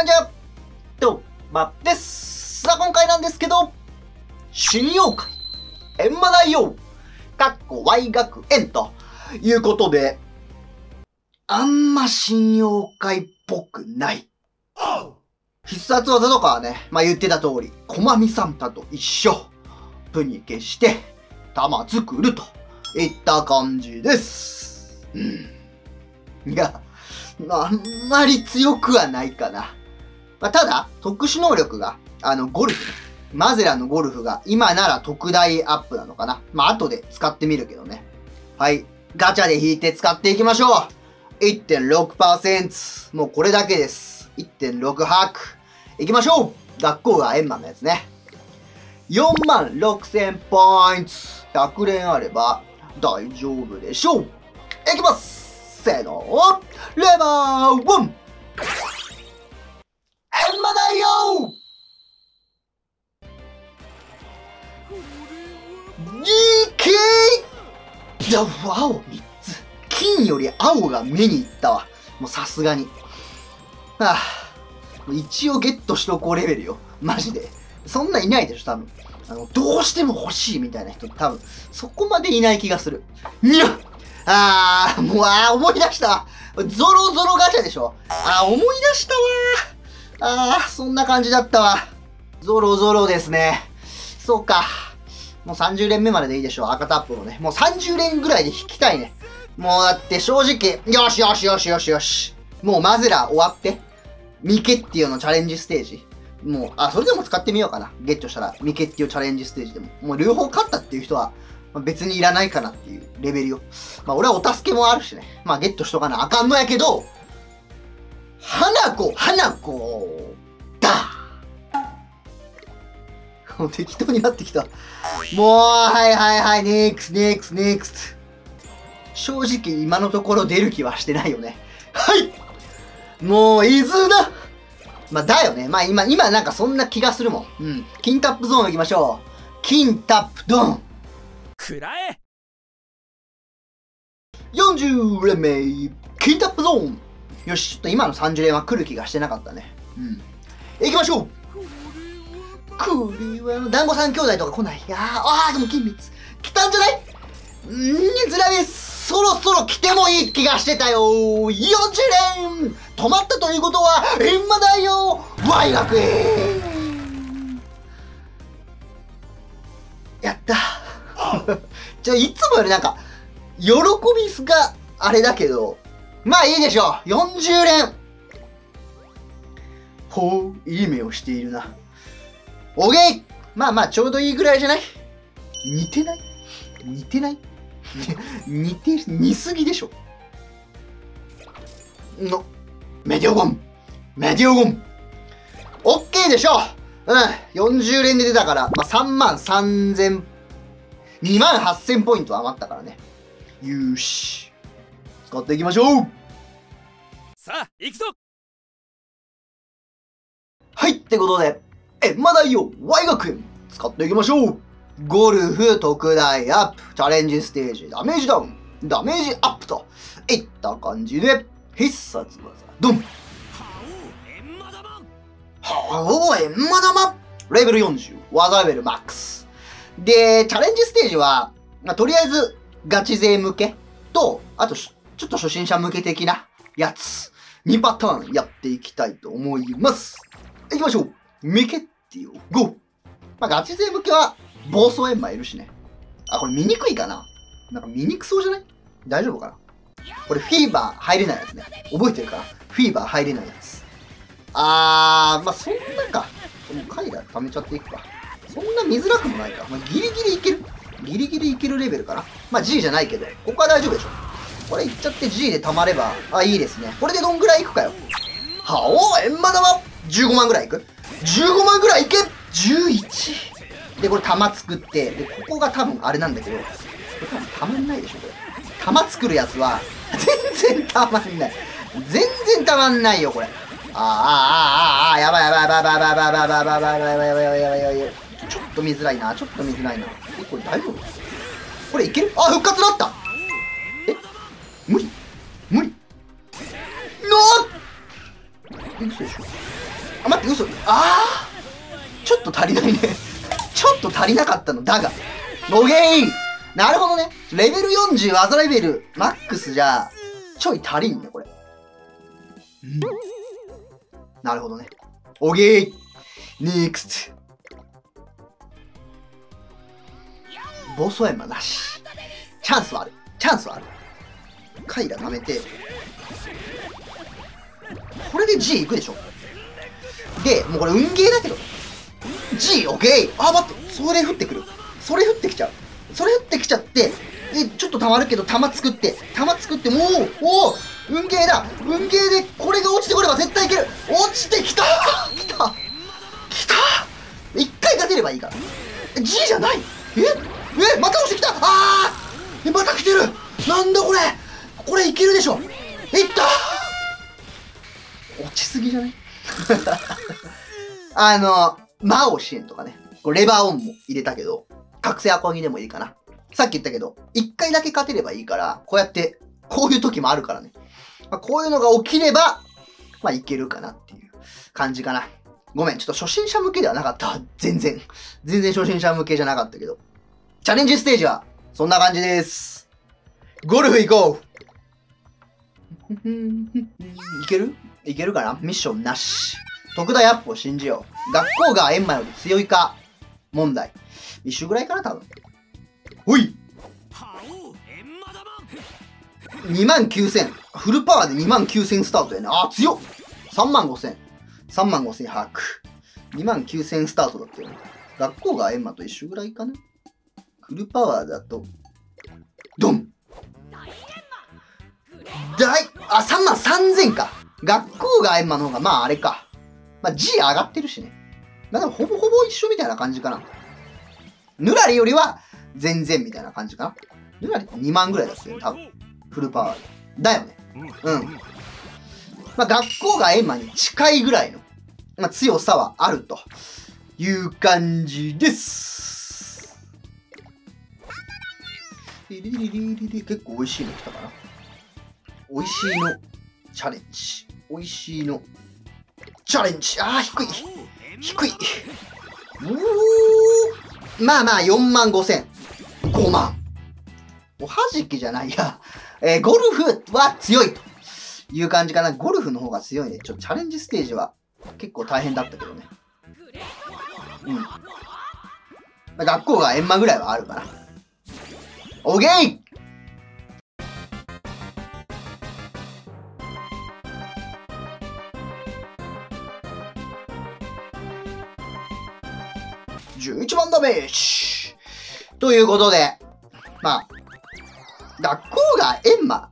こんにちはとまですさあ今回なんですけど新妖怪閻魔大王かっこ Y 学園ということであんま新妖怪っぽくない必殺技とかはね、まあ、言ってた通り、コマミサンタと一緒。プニ消して、弾作るといった感じです。うん。いや、あんまり強くはないかな。まあ、ただ、特殊能力が、あの、ゴルフね。マゼラのゴルフが今なら特大アップなのかな。まあ、後で使ってみるけどね。はい。ガチャで引いて使っていきましょう。1.6%。もうこれだけです。1.6拍。いきましょう学校が円満のやつね。4万6000ポイント。100連あれば大丈夫でしょう。いきますせーの。レバー 1! いけーいや、青3つ。金より青が目にいったわ。もうさすがに。はあ、一応ゲットしとこうレベルよ。マジで。そんないないでしょ、多分。あの、どうしても欲しいみたいな人多分、そこまでいない気がする。にゃあー、もう、あー、思い出した。ゾロゾロガチャでしょ。あー、思い出したわあー、そんな感じだったわ。ゾロゾロですね。そうか。もう30連目まででいいでしょう、赤タップのね。もう30連ぐらいで引きたいね。もうだって正直、よしよしよしよしよし。もうマゼラ終わって。ミケっていうのチャレンジステージ。もう、あ、それでも使ってみようかな。ゲットしたら、ミケっていうチャレンジステージでも。もう両方勝ったっていう人は、まあ別にいらないかなっていうレベルよ。まあ俺はお助けもあるしね。まあゲットしとかなあかんのやけど、花子、花子、もう適当になってきた。もう、はいはいはい、ネークス、ネークス、ネークス。正直今のところ出る気はしてないよね。はいもう、伊豆だまあ、だよね。まあ今、今なんかそんな気がするもん。うん。金タップゾーン行きましょう。金タップドンくらえ !40 連目金タップゾーンよし、ちょっと今の30連は来る気がしてなかったね。うん。行きましょうこれは、団子三兄弟とか来ない？いやー、あ、でも金3つ。来たんじゃない？うーん、ずらべ、そろそろ来てもいい気がしてたよ !40 連止まったということは、閻魔だよ !Y 学園やった じゃあ、いつもよりなんか、喜びがあれだけど、まあいいでしょう !40 連ほう、いい目をしているな。おげいまあまあちょうどいいぐらいじゃない？似てない？似てない？似てる、似すぎでしょ？の、メディオゴンメディオゴンオッケーでしょ！うん !40 連で出たから、まあ3万3000、2万8000ポイント余ったからね。よーし。使っていきましょう！さあ行くぞ！はい、ってことで、え、まだいいよ !Y 学園。使っていきましょう。ゴルフ特大アップ。チャレンジステージダメージダウン。ダメージアップと。いった感じで必殺技。ドン。覇王エンマ玉。はおえんま玉レベル40技レベルマックス。でチャレンジステージは、まあ、とりあえずガチ勢向けとあとちょっと初心者向け的なやつ。2パターンやっていきたいと思います。いきましょう。ミケッティオゴーまあガチ勢向けは暴走エンマいるしね。あこれ見にくいかな？なんか見にくそうじゃない？大丈夫かな？これフィーバー入れないやつね。覚えてるかな？フィーバー入れないやつ。あーまあそんなか。もうカイラ貯めちゃっていくか。そんな見づらくもないか、まあ、ギリギリいける。ギリギリいけるレベルかな。まあ G じゃないけどここは大丈夫でしょ。これいっちゃって G で貯まればあいいですね。これでどんぐらいいくかよ。はおエンマ玉。15万ぐらいいく？?15 万ぐらいいけ !11! で、これ玉作って、で、ここが多分あれなんだけど、これ多分たまんないでしょ、これ。玉作るやつは、全然たまんない。全然たまんないよ、これ。あーあーあーあーあーやばいやばいやばいやばいやばいやばいやばいやばいやばいやばいやばいやばいやばいやばいやばいちょっと見づらいな、ちょっと見づらいな。え、これ大丈夫これいけるあ、復活だったえ無理無理のー嘘でしょあ、待って、嘘。あーちょっと足りないね。ちょっと足りなかったの、だが。オゲーなるほどね。レベル40、技レベル、マックスじゃ、ちょい足りんね、これ。うん。なるほどね。オゲーネクスト。ボスエマなし。チャンスはある。チャンスはある。カイラ貯めて。これで G いくでしょ。で、もうこれ運ゲーだけど。G、オッケー。あ、待って。それ降ってくる。それ降ってきちゃう。それ降ってきちゃって、で、ちょっと溜まるけど、玉作って、玉作って、もう、おお運ゲーだ。運ゲーで、これが落ちてこれば絶対いける。落ちてきた。きた。きた。一回勝てればいいから。G じゃない。え？え？また落ちてきた。あー！えまた来てる。なんだこれ。これいけるでしょ。いった。落ちすぎじゃない あの、魔王支援とかね。これレバーオンも入れたけど、覚醒アコギでもいいかな。さっき言ったけど、一回だけ勝てればいいから、こうやって、こういう時もあるからね。まあ、こういうのが起きれば、まあいけるかなっていう感じかな。ごめん、ちょっと初心者向けではなかった。全然。全然初心者向けじゃなかったけど。チャレンジステージは、そんな感じです。ゴルフ行こう いける？いけるかな？ミッションなし。徳田ヤップを信じよう。学校がエンマより強いか？問題。一周ぐらいかな多分。ほい !2 万9000。フルパワーで2万9000スタートやね。あ、強っ !3 万5000。3万5000把握。2万9000スタートだったよね。学校がエンマと一緒ぐらいかな？フルパワーだと、ドン大、あ、3万3000か。学校がエンマの方が、まああれか。まあ G 上がってるしね。まあでもほぼほぼ一緒みたいな感じかな。ヌラリよりは全然みたいな感じかな。ヌラリって2万ぐらいだったよね、多分。フルパワーで。だよね。うん。まあ学校がエンマに近いぐらいの、まあ、強さはあるという感じです。リリリリリリ結構美味しいの来たかな。美味しいのチャレンジ。美味しいのチャレンジ。ああ、低い。低い。おーまあまあ、4万5千。5万。おはじきじゃないや。えーゴルフは強いという感じかな。ゴルフの方が強いね。ちょっとチャレンジステージは結構大変だったけどね。うん。まあ学校がエンマぐらいはあるかな。オーケダメージということで、まあ、学校がエンマ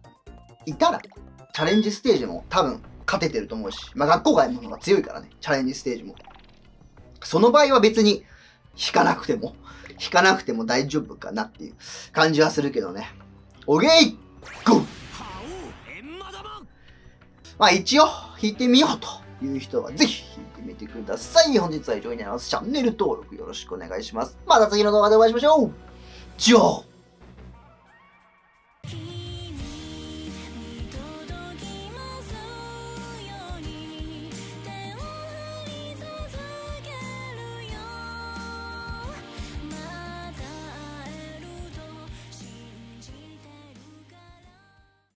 いたら、チャレンジステージも多分勝ててると思うし、まあ学校がエンマの方が強いからね、チャレンジステージも。その場合は別に引かなくても、引かなくても大丈夫かなっていう感じはするけどね。オゲイゴーまあ一応弾いてみようという人はぜひ弾いてみてください。本日は以上になります。チャンネル登録よろしくお願いします。また次の動画でお会いしましょう。じゃあ